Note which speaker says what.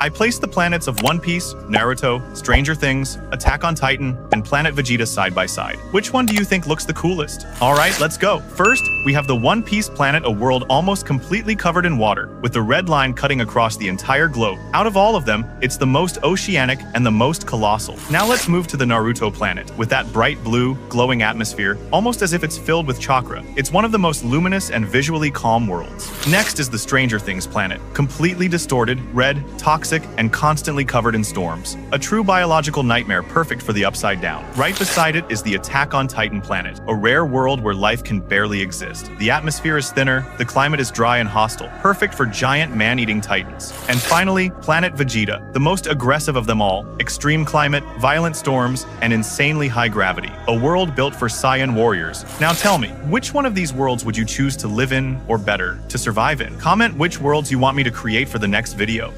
Speaker 1: I placed the planets of One Piece, Naruto, Stranger Things, Attack on Titan, and Planet Vegeta side by side. Which one do you think looks the coolest? Alright, let's go. First, we have the One Piece planet, a world almost completely covered in water, with the red line cutting across the entire globe. Out of all of them, it's the most oceanic and the most colossal. Now let's move to the Naruto planet, with that bright blue, glowing atmosphere, almost as if it's filled with chakra. It's one of the most luminous and visually calm worlds. Next is the Stranger Things planet, completely distorted, red, toxic, toxic, and constantly covered in storms. A true biological nightmare perfect for the upside down. Right beside it is the Attack on Titan planet, a rare world where life can barely exist. The atmosphere is thinner, the climate is dry and hostile, perfect for giant man-eating titans. And finally, Planet Vegeta, the most aggressive of them all, extreme climate, violent storms, and insanely high gravity. A world built for Saiyan warriors. Now tell me, which one of these worlds would you choose to live in, or better, to survive in? Comment which worlds you want me to create for the next video.